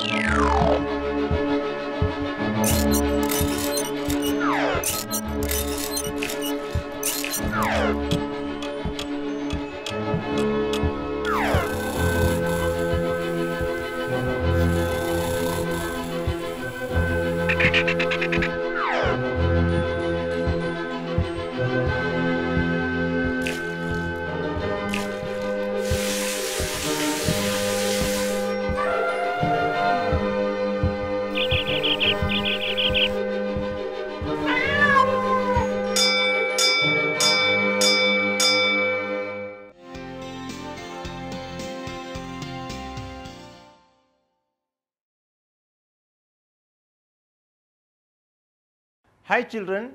Yeah. Hi children,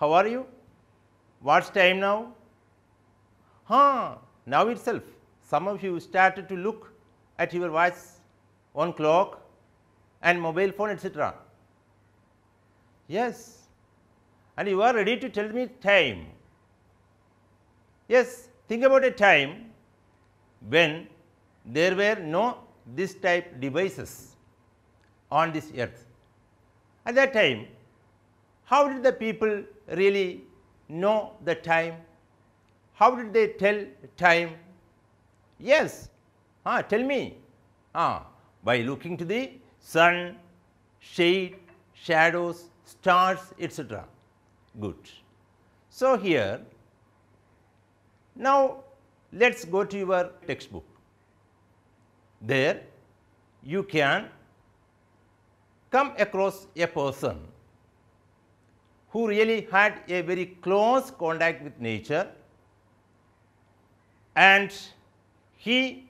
how are you? What's time now? Huh, now itself some of you started to look at your watch on clock and mobile phone etc. Yes, and you are ready to tell me time. Yes, think about a time when there were no this type devices on this earth. At that time, how did the people really know the time? How did they tell time? Yes, ah, tell me. Ah, by looking to the sun, shade, shadows, stars, etc. Good. So, here now let us go to your textbook. There you can come across a person who really had a very close contact with nature and he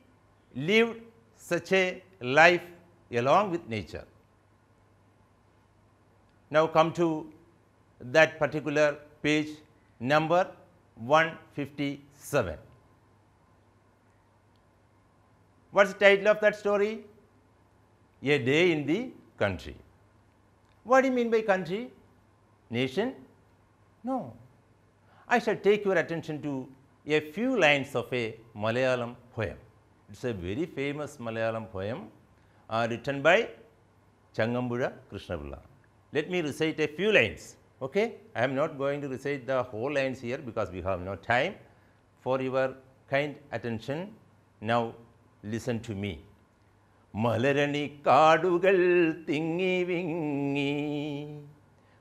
lived such a life along with nature. Now come to that particular page number 157. What's the title of that story? A day in the country. What do you mean by country? Nation? No. I shall take your attention to a few lines of a Malayalam poem. It's a very famous Malayalam poem uh, written by Changambura Krishnapilla. Let me recite a few lines. Okay? I am not going to recite the whole lines here because we have no time. For your kind attention, now listen to me. മലരണി കാടുകൾ തിങ്ങി വിങ്ങി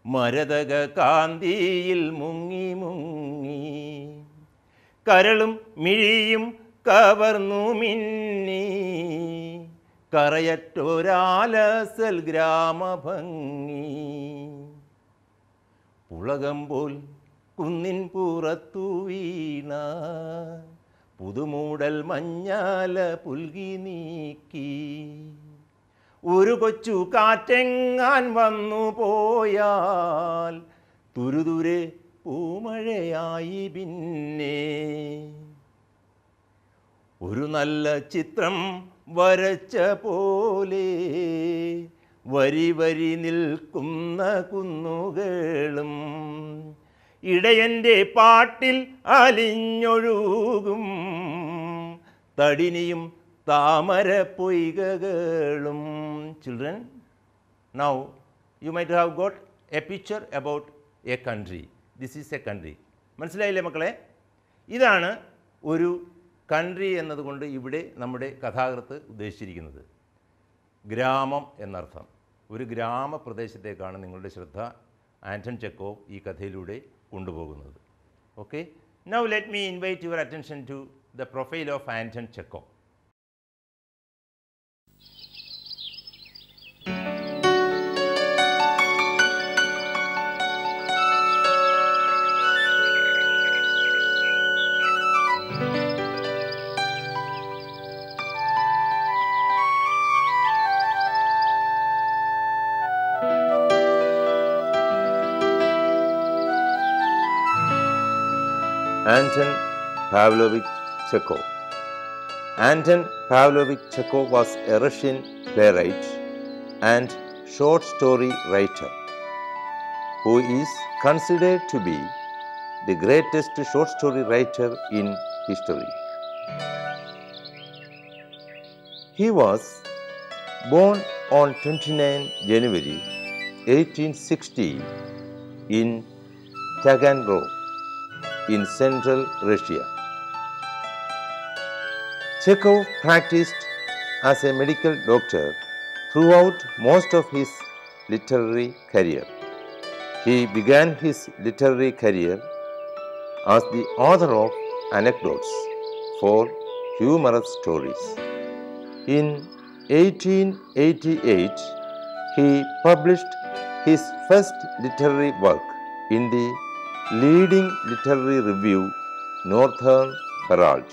മരതക കാന്തിയിൽ മുങ്ങി മുങ്ങി. കരളും മിഴിയും കവർന്നു മിന്നി. കറയറ്റൊരാലസൽ ഗ്രാമഭംഗി. പുളകമ്പോൾ കുന്നിൻ പുറത്തു വീണ. പുതുമൂടൽ മഞ്ഞാല പുൽകി നീക്കി. ഒരു കൊച്ചു കാറ്റെങ്ങാൻ വന്നു പോയാൽ തുരുതുരെ പൂമഴയായി പിന്നെ. ഒരു നല്ല ചിത്രം വരച്ച പോലെ വരി വരി നിൽക്കുന്ന കുന്നുകളും ഇടയന്റെ പാട്ടിൽ അലിഞ്ഞൊഴുകും. തടിനിയും താമര പൊയ്കകളും children now you might have got a picture about a country. This is a country. മനസ്സിലായില്ലേ മക്കളെ? ഇതാണ് ഒരു കൺട്രി എന്നതുകൊണ്ട് ഇവിടെ നമ്മുടെ കഥാകൃത്ത് ഉദ്ദേശിച്ചിരിക്കുന്നത്. ഗ്രാമം എന്നർത്ഥം. ഒരു ഗ്രാമപ്രദേശത്തേക്കാണ് നിങ്ങളുടെ ശ്രദ്ധ ആന്റൺ ചെക്കോവ് ഈ കഥയിലൂടെ കൊണ്ടുപോകുന്നത്. Okay now let me invite your attention to the profile of Anton Chekhov Anton Pavlovich Chekhov. Anton Pavlovich Chekhov was a Russian playwright and short story writer who is considered to be the greatest short story writer in history. He was born on 29 January 1860 in Taganrog in central Russia. Chekhov practiced as a medical doctor throughout most of his literary career. He began his literary career as the author of anecdotes for humorous stories. In 1888, he published his first literary work in the leading literary review Northern Herald.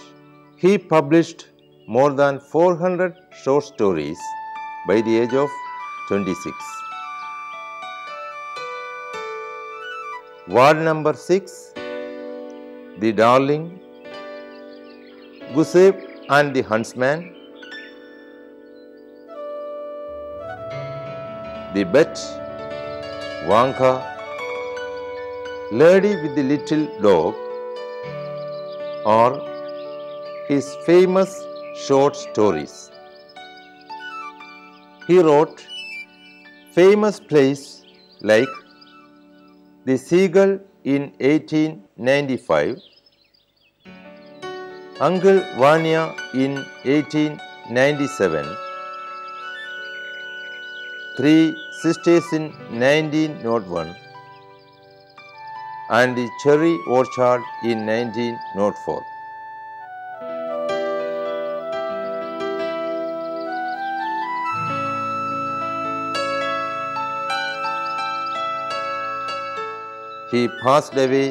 He published more than 400 short stories by the age of 26. Ward number 6 The Darling, Gusev and the Huntsman, The Bet, Vanka, Lady with the Little Dog, or his famous short stories. He wrote famous plays like The Seagull in 1895, Uncle Vanya in 1897, Three Sisters in 1901, and The Cherry Orchard in 1904. He passed away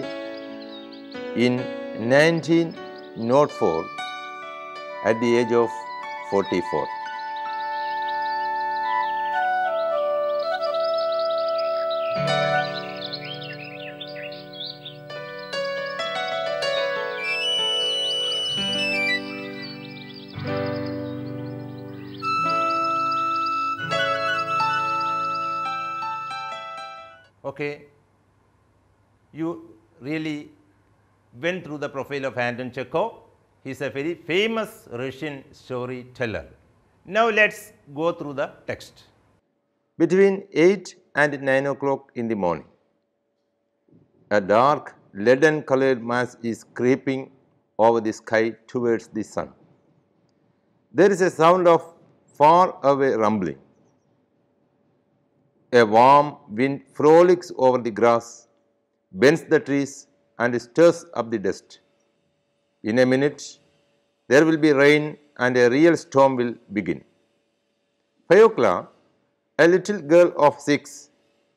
in 1904 at the age of 44. Through the profile of Anton Chekhov. He is a very famous Russian storyteller. Now let's go through the text. Between 8 and 9 o'clock in the morning, a dark leaden colored mass is creeping over the sky towards the sun. There is a sound of far away rumbling. A warm wind frolics over the grass, bends the trees and stirs up the dust. In a minute, there will be rain and a real storm will begin. Fyokla, a little girl of six,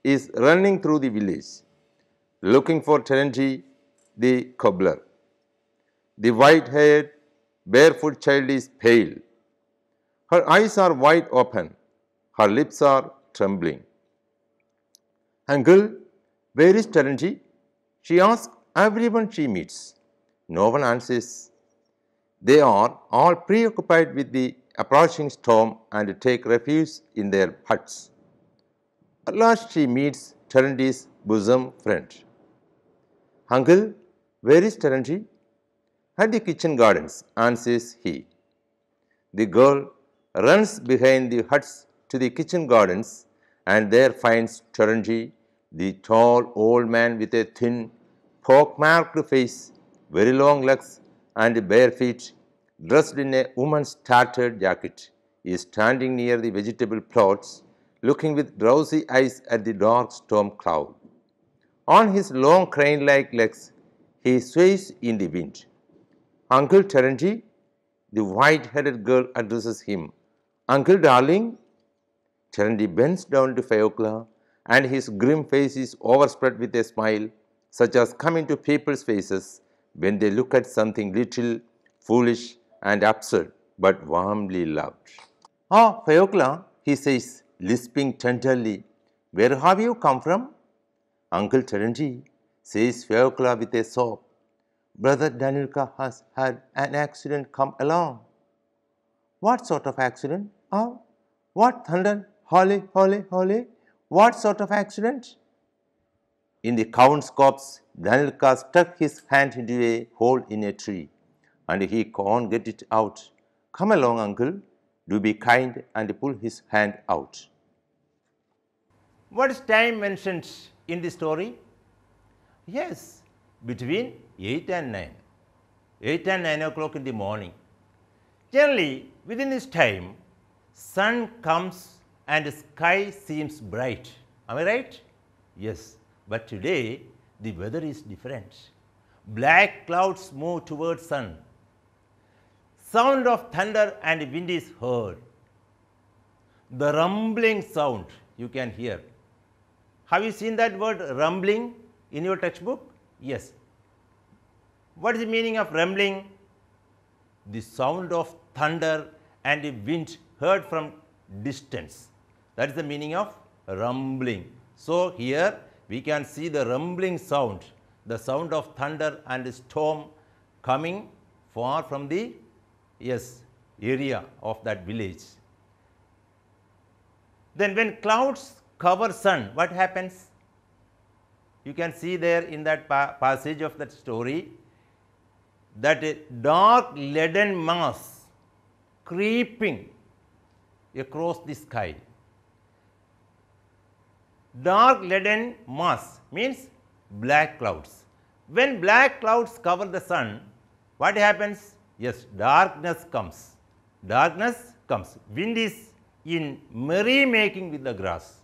is running through the village, looking for Terenty, the cobbler. The white haired, barefoot child is pale. Her eyes are wide open, her lips are trembling. Uncle, where is Terenty? She asks everyone she meets. No one answers. They are all preoccupied with the approaching storm and take refuge in their huts. At last she meets Terenty's bosom friend. Uncle, where is Terenty? At the kitchen gardens, answers he. The girl runs behind the huts to the kitchen gardens and there finds Terenty, the tall old man with a thin, pock-marked face, very long legs and bare feet, dressed in a woman's tattered jacket, is standing near the vegetable plots, looking with drowsy eyes at the dark storm cloud. On his long crane-like legs, he sways in the wind. Uncle Terenty, the white-headed girl addresses him. Uncle darling, Terenty bends down to Fyokla and his grim face is overspread with a smile such as come into people's faces when they look at something little, foolish and absurd but warmly loved. Ah, Fyokla, he says, lisping tenderly, where have you come from? Uncle Terenty, says Fyokla with a sob. Brother Danilka has had an accident come along. What sort of accident? Oh, what thunder? Holy, holy, holy. What sort of accident? In the count's copse, Danilka stuck his hand into a hole in a tree and he can't get it out. Come along, uncle. Do be kind and pull his hand out. What is time mentioned in the story? Yes, between 8 and 9. 8 and 9 o'clock in the morning. Generally, within this time, sun comes and the sky seems bright. Am I right? Yes. But today, the weather is different. Black clouds move towards sun. Sound of thunder and wind is heard. The rumbling sound you can hear. Have you seen that word rumbling in your textbook? Yes. What is the meaning of rumbling? The sound of thunder and the wind heard from distance. That is the meaning of rumbling. So, here we can see the rumbling sound, the sound of thunder and storm coming far from the yes, area of that village. Then when clouds cover sun, what happens? You can see there in that pa passage of that story that a dark leaden mass creeping across the sky. Dark leaden mass means black clouds. When black clouds cover the sun, what happens? Yes, darkness comes. Darkness comes. Wind is in merry making with the grass.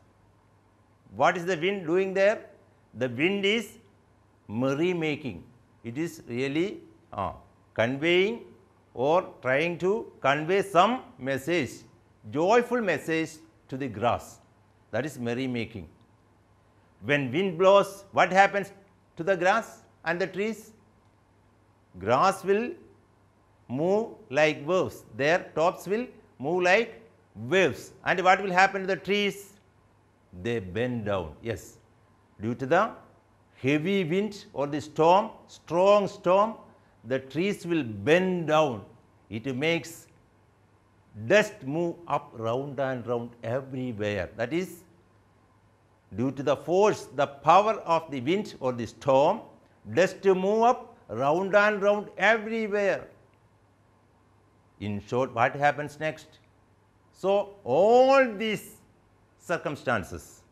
What is the wind doing there? The wind is merry making. It is really uh, conveying or trying to convey some message, joyful message to the grass. That is merry making. When wind blows, what happens to the grass and the trees? Grass will move like waves. Their tops will move like waves. And what will happen to the trees? They bend down. Yes. Due to the heavy wind or the storm, strong storm, the trees will bend down. It makes dust move up round and round everywhere. That is due to the force, the power of the wind or the storm, dust to move up round and round everywhere. In short, what happens next? So, all these circumstances,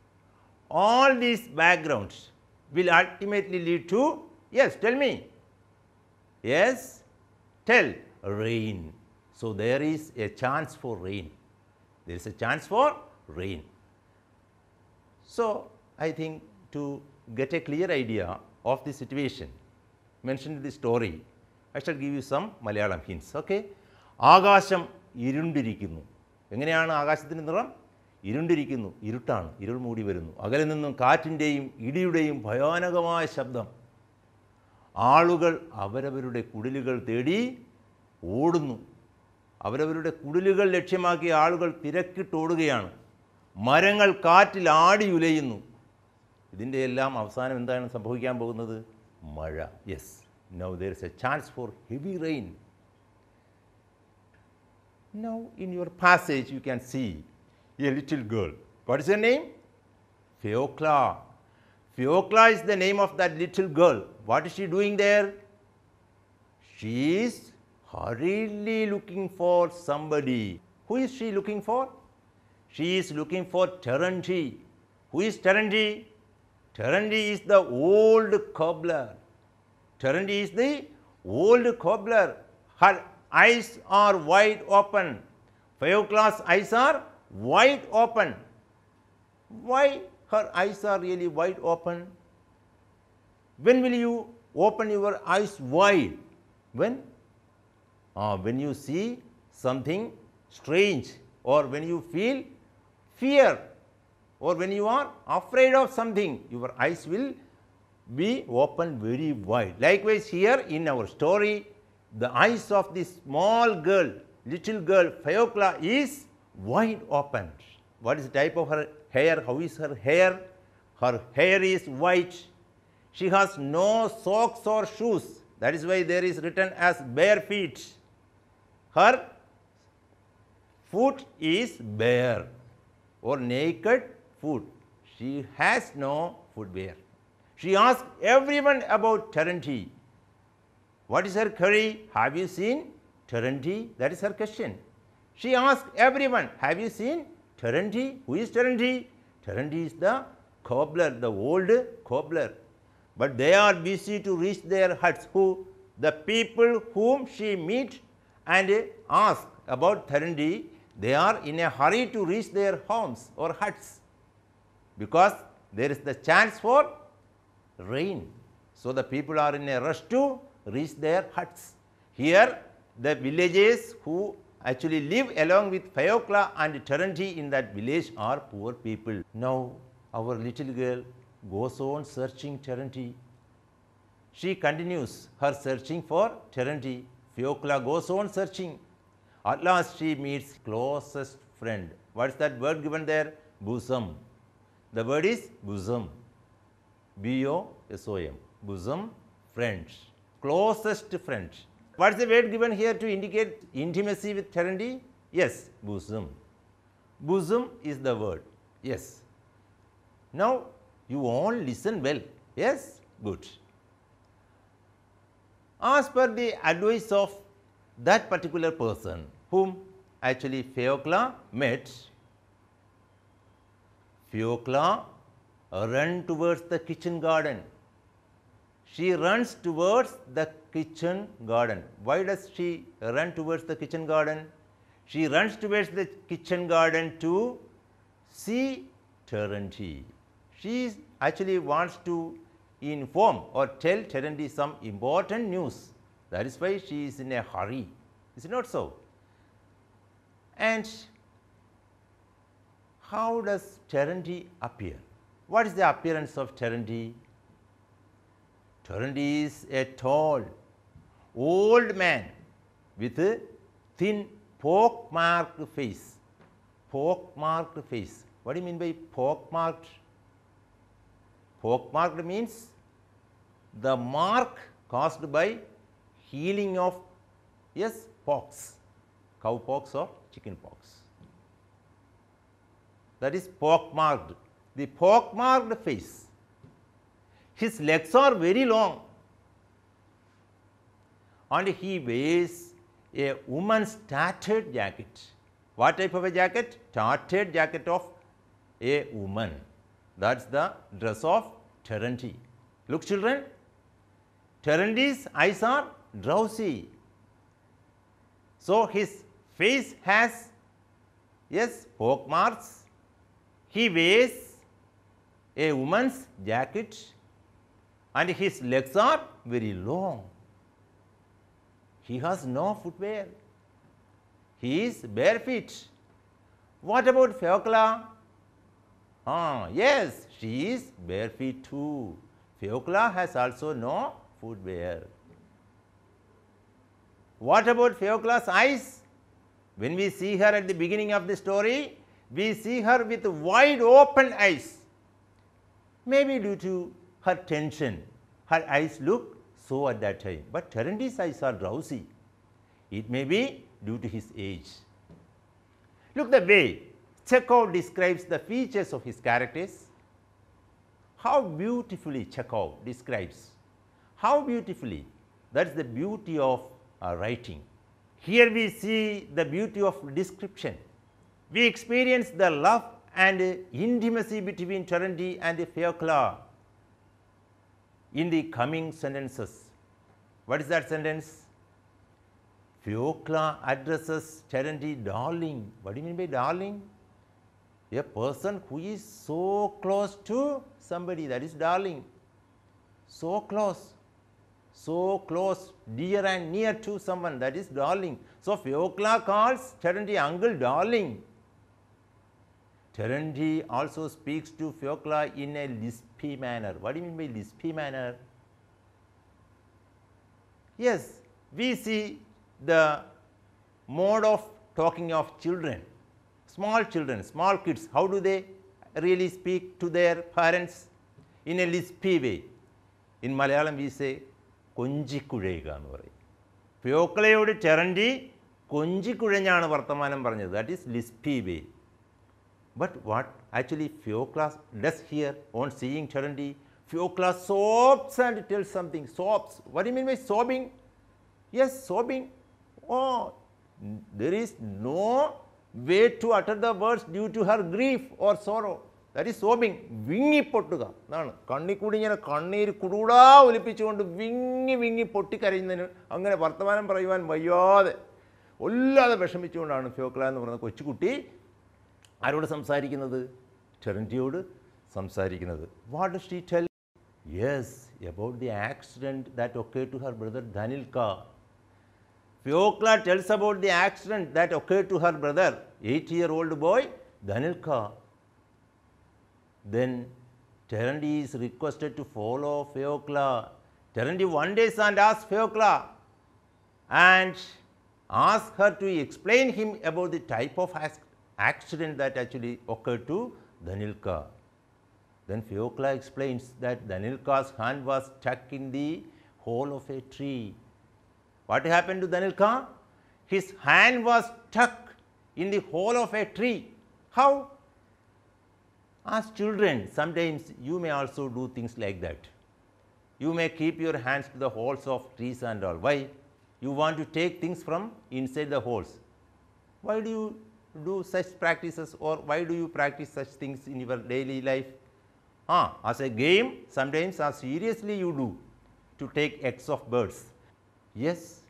all these backgrounds will ultimately lead to, yes, tell me, yes, tell, rain. So, there is a chance for rain. There is a chance for rain. So, I think to get a clear idea of the situation mentioned in the story, I shall give you some Malayalam hints. Okay? ആകാശം ഇരുണ്ടിരിക്കുന്നു. എങ്ങനെയാണ് ആകാശത്തിന്റെ നിറം? ഇരുണ്ടിരിക്കുന്നു. ഇരുട്ടാണ്. ഇരുൾ മൂടി വരുന്നു. അകലെ നിന്നും കാറ്റിന്റെയും ഇടിയുടെയും ഭയാനകമായ ശബ്ദം. ആളുകൾ അവരവരുടെ കുടിലുകൾ തേടി ഓടുന്നു. അവരവരുടെ കുടിലുകൾ ലക്ഷ്യമാക്കി ആളുകൾ തിരക്കിട്ടോടുകയാണ്. മരങ്ങൾ കാറ്റിൽ ആടി ഉലയുന്നു ഇതിൻ്റെ എല്ലാം അവസാനം എന്താണ് സംഭവിക്കാൻ പോകുന്നത് മഴ yes now there is a chance for heavy rain Now, in your passage, you can see a little girl. What is her name? Theokla. Theokla is the name of that little girl. What is she doing there? She is hurriedly looking for somebody. Who is she looking for? She is looking for Terenty. Who is Terenty? Terenty is the old cobbler. Terenty is the old cobbler. Her eyes are wide open. Fyokla's eyes are wide open. Why her eyes are really wide open? When will you open your eyes wide? When? Ah, when you see something strange or when you feel fear or when you are afraid of something, your eyes will be open very wide. Likewise, here in our story, the eyes of this small girl, little girl, Fyokla, is wide open. What is the type of her hair? How is her hair? Her hair is white. She has no socks or shoes. That is why there is written as bare feet. Her foot is bare or naked foot. She has no footwear. She asked everyone about Terenty. What is her curry? Have you seen Terenty? That is her question. She asked everyone, Have you seen Terenty? Who is Terenty? Terenty is the cobbler, the old cobbler. But they are busy to reach their huts. Who? The people whom she meet and ask about Terenty, they are in a hurry to reach their homes or huts because there is the chance for rain. So, the people are in a rush to reach their huts. Here, the villagers who actually live along with Fyokla and Terenty in that village are poor people. Now, our little girl goes on searching Terenty. She continues her searching for Terenty. Fyokla goes on searching. At last, she meets closest friend. What is that word given there? Bosom. The word is bosom. B O S O M. Bosom, friends. Closest friend. What is the word given here to indicate intimacy with Terenty? Yes, bosom. Bosom is the word. Yes. Now, you all listen well. Yes? Good. As per the advice of that particular person whom actually Fyokla met, Fyokla run towards the kitchen garden. She runs towards the kitchen garden. Why does she run towards the kitchen garden? She runs towards the kitchen garden to see Terenty. She actually wants to inform or tell Terenty some important news. That is why she is in a hurry. Is it not so? And how does Terenty appear? What is the appearance of Terenty? Terenty is a tall, old man with a thin pock-marked face. Pock-marked face. What do you mean by pock-marked? Pock-marked means the mark caused by healing of, yes, pox, cow pox or chicken pox. That is pock-marked. The pock-marked face. His legs are very long and he wears a woman's tattered jacket. What type of a jacket? Tattered jacket of a woman. That's the dress of Terenty. Look children, Terenty's eyes are drowsy. So, his face has, yes, poke marks. He wears a woman's jacket and his legs are very long. He has no footwear. He is bare feet. What about Fyokla? Ah, yes, she is bare feet too. Fyokla has also no footwear. What about Fyokla's eyes? When we see her at the beginning of the story, we see her with wide open eyes. Maybe due to her tension, her eyes look so at that time. But Terenty's eyes are drowsy. It may be due to his age. Look the way Chekhov describes the features of his characters. How beautifully Chekhov describes. How beautifully. That is the beauty of Uh, writing. Here we see the beauty of description. We experience the love and intimacy between Terenty and Fyokla in the coming sentences. What is that sentence? Fyokla addresses Terenty darling. What do you mean by darling? A person who is so close to somebody that is darling. So close, so close, dear and near to someone that is darling. So Fyokla calls Terenty uncle darling. Terenty also speaks to Fyokla in a lispy manner. What do you mean by lispy manner? Yes, we see the mode of talking of children, small children, small kids, how do they really speak to their parents? In a lispy way. In Malayalam we say, കൊഞ്ചിക്കുഴയുക എന്ന് പറയും ഫ്യോക്കളയോട് ചെറണ്ടി കൊഞ്ചിക്കുഴഞ്ഞാണ് വർത്തമാനം പറഞ്ഞത് that is lispy way But what actually Phaeoclas does here on seeing Terenty, Phaeoclas sobs and tells something, sobs. What do you mean by sobbing? Yes, sobbing. Oh, there is no way to utter the words due to her grief or sorrow. That is sobbing വിങ്ങിപ്പൊട്ടുക എന്നാണ്. കണ്ണി കൂടി ഇങ്ങനെ കണ്ണീര് കുടൂടാ ഒലിപ്പിച്ചുകൊണ്ട് വിങ്ങി വിങ്ങി പൊട്ടിക്കരയുന്നതിന് അങ്ങനെ വർത്തമാനം പറയുവാൻ വയ്യാതെ വല്ലാതെ വിഷമിച്ചുകൊണ്ടാണ് ഫിയോക്ല എന്ന് പറയുന്ന കൊച്ചുകുട്ടി ആരോട് സംസാരിക്കുന്നത്? ടെറന്റിയോട് സംസാരിക്കുന്നത്. What does she tell yes about the accident that ഒക്കെ to her brother Dhanilka tells about the accident that ഒക്കെ to her brother eight year old boy Dhanil Dhanilka. Then Terenty is requested to follow Fyokla. Terenty one day and asked Fyokla and asked her to explain him about the type of accident that actually occurred to Danilka. Then Fyokla explains that Danilka's hand was stuck in the hole of a tree. What happened to Danilka? His hand was stuck in the hole of a tree. How? As children, sometimes you may also do things like that. You may keep your hands to the holes of trees and all. Why? You want to take things from inside the holes. Why do you do such practices or why do you practice such things in your daily life? Ah, as a game, sometimes as seriously you do to take eggs of birds. Yes,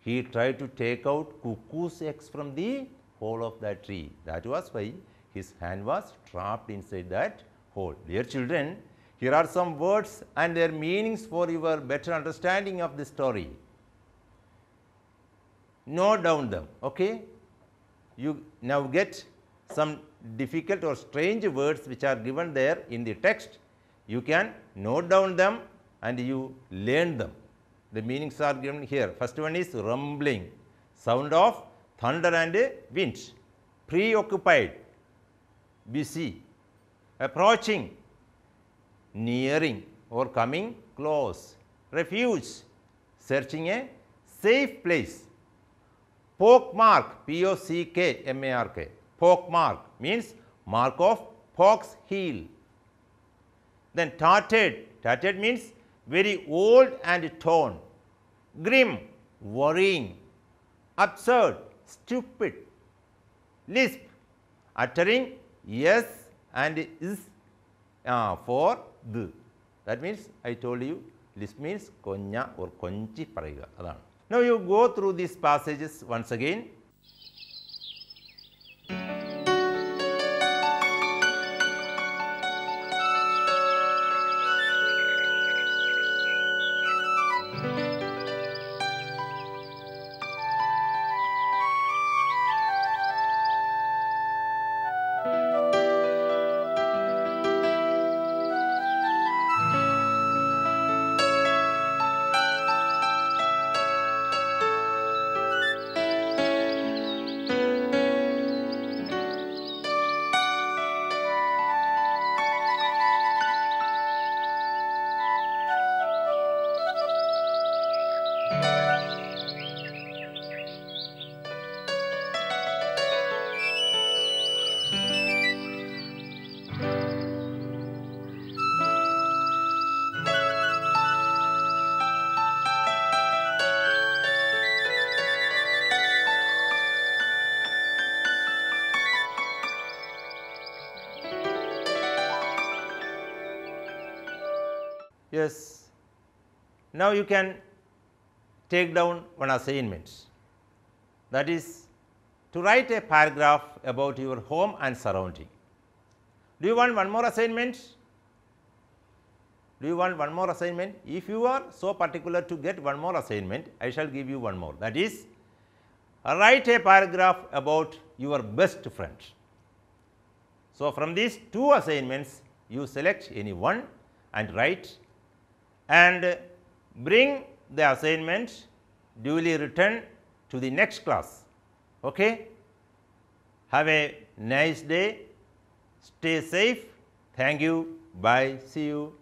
he tried to take out cuckoo's eggs from the hole of that tree. That was why his hand was trapped inside that hole. Dear children, here are some words and their meanings for your better understanding of the story. Note down them, okay? You now get some difficult or strange words which are given there in the text. You can note down them and you learn them. The meanings are given here. First one is rumbling, sound of thunder and wind, preoccupied, busy, approaching, nearing or coming close, refuge, searching a safe place, poke mark, P O C K M A R K, poke mark means mark of poke's heel. Then tattered, tattered means very old and torn, grim, worrying, absurd, stupid, lisp, uttering yes and is uh, for the. That means I told you this means konya or konchi parayuka. Now you go through these passages once again Yes. Now you can take down one assignment. That is to write a paragraph about your home and surrounding. Do you want one more assignment? Do you want one more assignment? If you are so particular to get one more assignment, I shall give you one more. That is, write a paragraph about your best friend. So, from these two assignments, you select any one and write and bring the assignment duly written to the next class. Okay? Have a nice day. Stay safe. Thank you. Bye. See you.